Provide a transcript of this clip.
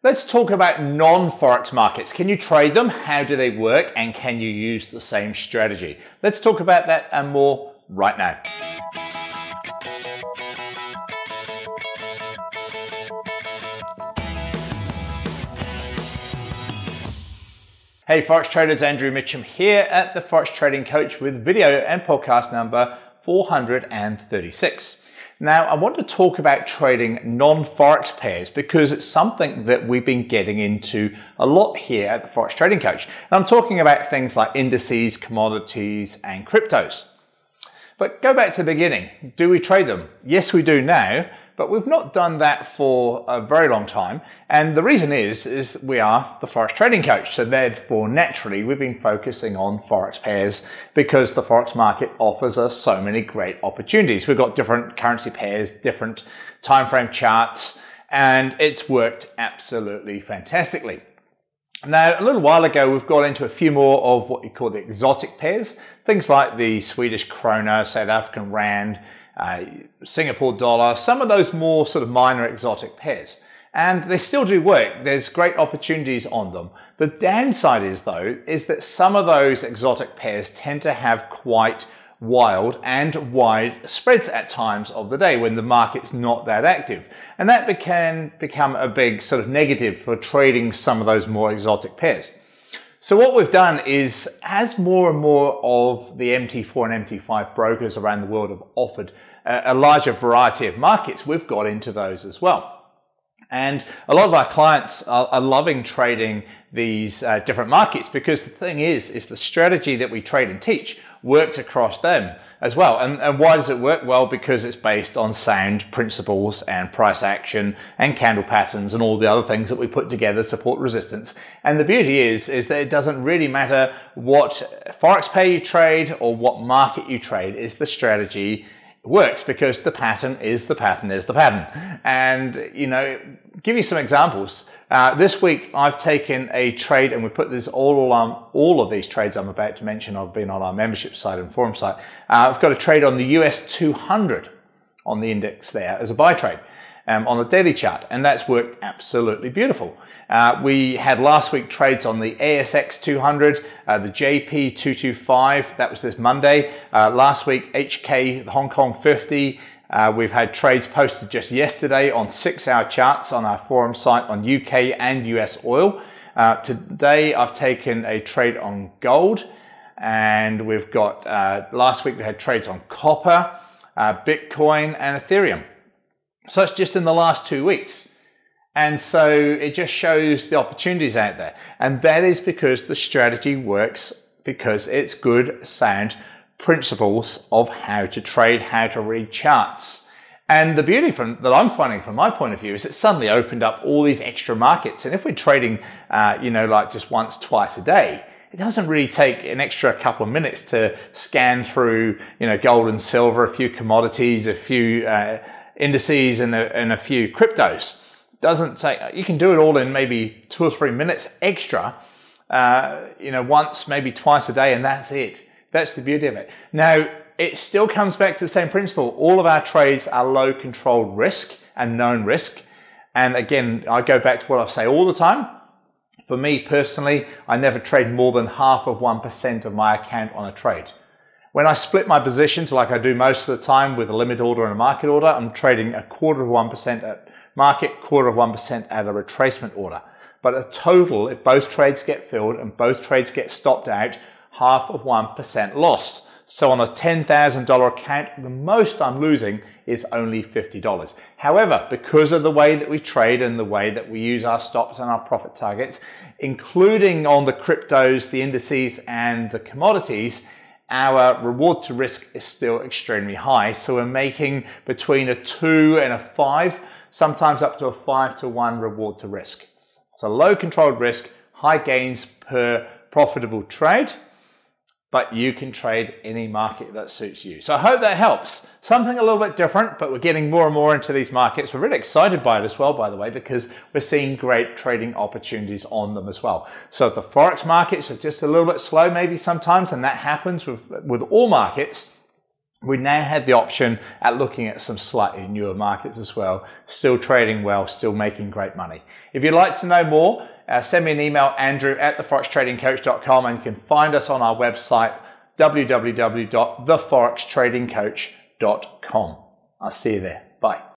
Let's talk about non-Forex markets. Can you trade them? How do they work? And can you use the same strategy? Let's talk about that and more right now. Hey Forex traders, Andrew Mitchem here at the Forex Trading Coach with video and podcast number 436. Now, I want to talk about trading non-Forex pairs because it's something that we've been getting into a lot here at the Forex Trading Coach. And I'm talking about things like indices, commodities, and cryptos. But go back to the beginning. Do we trade them? Yes, we do now, but we've not done that for a very long time. And the reason is, is we are the Forex trading coach. So therefore, naturally, we've been focusing on Forex pairs because the Forex market offers us so many great opportunities. We've got different currency pairs, different time frame charts, and it's worked absolutely fantastically. Now, a little while ago, we've got into a few more of what you call the exotic pairs, things like the Swedish krona, South African rand, uh, Singapore dollar, some of those more sort of minor exotic pairs. And they still do work. There's great opportunities on them. The downside is though, is that some of those exotic pairs tend to have quite wild and wide spreads at times of the day when the market's not that active. And that can become a big sort of negative for trading some of those more exotic pairs. So what we've done is as more and more of the MT4 and MT5 brokers around the world have offered a larger variety of markets, we've got into those as well. And a lot of our clients are, are loving trading these uh, different markets because the thing is, is the strategy that we trade and teach works across them as well. And, and why does it work? Well, because it's based on sound principles and price action and candle patterns and all the other things that we put together, support resistance. And the beauty is, is that it doesn't really matter what Forex pair you trade or what market you trade is the strategy works because the pattern is the pattern is the pattern. And, you know, give you some examples. Uh, this week I've taken a trade and we put this all on all of these trades I'm about to mention. I've been on our membership site and forum site. Uh, I've got a trade on the US 200 on the index there as a buy trade um, on the daily chart, and that's worked absolutely beautiful. Uh, we had last week trades on the ASX 200, uh, the JP 225, that was this Monday. Uh, last week, HK, the Hong Kong 50. Uh, we've had trades posted just yesterday on six hour charts on our forum site on UK and US oil. Uh, today, I've taken a trade on gold, and we've got uh, last week we had trades on copper, Bitcoin, and Ethereum. So it's just in the last two weeks. And so it just shows the opportunities out there. And that is because the strategy works because it's good, sound principles of how to trade, how to read charts. And the beauty from, that I'm finding from my point of view is it suddenly opened up all these extra markets. And if we're trading, uh, you know, like just once, twice a day, it doesn't really take an extra couple of minutes to scan through, you know, gold and silver, a few commodities, a few, uh, indices and a, and a few cryptos. Doesn't take, you can do it all in maybe two or three minutes extra, uh, you know, once, maybe twice a day, and that's it. That's the beauty of it. Now, it still comes back to the same principle. All of our trades are low controlled risk and known risk. And again, I go back to what I say all the time. For me personally, I never trade more than half of 1% of my account on a trade. When I split my positions like I do most of the time with a limit order and a market order, I'm trading a quarter of 1% at market, quarter of 1% at a retracement order. But a total, if both trades get filled and both trades get stopped out, half of 1% lost. So on a $10,000 account, the most I'm losing is only $50. However, because of the way that we trade and the way that we use our stops and our profit targets, including on the cryptos, the indices and the commodities, our reward to risk is still extremely high. So we're making between a two and a five, sometimes up to a five to one reward to risk. So low controlled risk, high gains per profitable trade but you can trade any market that suits you. So I hope that helps. Something a little bit different, but we're getting more and more into these markets. We're really excited by it as well, by the way, because we're seeing great trading opportunities on them as well. So the Forex markets are just a little bit slow maybe sometimes, and that happens with, with all markets. We now have the option at looking at some slightly newer markets as well, still trading well, still making great money. If you'd like to know more, uh, send me an email, andrew at theforextradingcoach.com, and you can find us on our website, www.theforextradingcoach.com. I'll see you there. Bye.